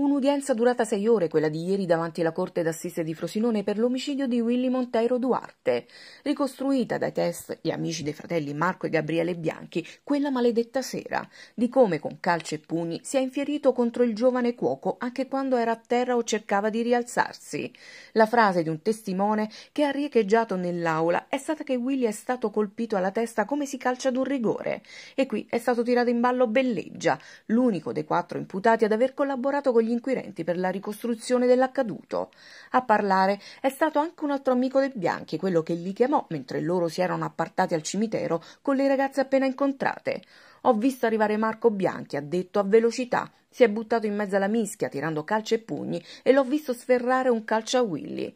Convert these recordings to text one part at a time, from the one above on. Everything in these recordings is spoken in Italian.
Un'udienza durata sei ore, quella di ieri davanti alla Corte d'Assise di Frosinone per l'omicidio di Willy Monteiro Duarte, ricostruita dai test gli amici dei fratelli Marco e Gabriele Bianchi quella maledetta sera, di come con calci e pugni si è infierito contro il giovane cuoco anche quando era a terra o cercava di rialzarsi. La frase di un testimone che ha riecheggiato nell'aula è stata che Willy è stato colpito alla testa come si calcia ad un rigore, e qui è stato tirato in ballo Belleggia, l'unico dei quattro imputati ad aver collaborato con gli inquirenti per la ricostruzione dell'accaduto. A parlare è stato anche un altro amico dei Bianchi, quello che li chiamò mentre loro si erano appartati al cimitero con le ragazze appena incontrate. Ho visto arrivare Marco Bianchi, ha detto a velocità. Si è buttato in mezzo alla mischia, tirando calci e pugni, e l'ho visto sferrare un calcio a Willy.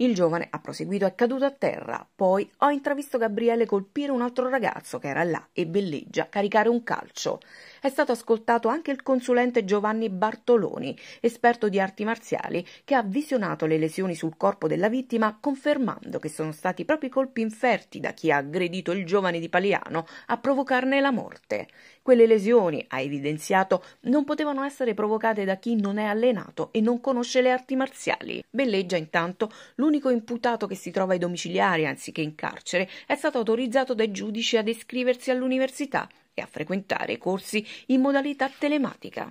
Il giovane ha proseguito e è caduto a terra. Poi ho intravisto Gabriele colpire un altro ragazzo che era là e Belleggia caricare un calcio. È stato ascoltato anche il consulente Giovanni Bartoloni, esperto di arti marziali, che ha visionato le lesioni sul corpo della vittima, confermando che sono stati proprio i colpi inferti da chi ha aggredito il giovane di Paliano a provocarne la morte. Quelle lesioni, ha evidenziato, non potevano essere provocate da chi non è allenato e non conosce le arti marziali. Belleggia, intanto, l'unico imputato che si trova ai domiciliari anziché in carcere, è stato autorizzato dai giudici ad iscriversi all'università e a frequentare corsi in modalità telematica.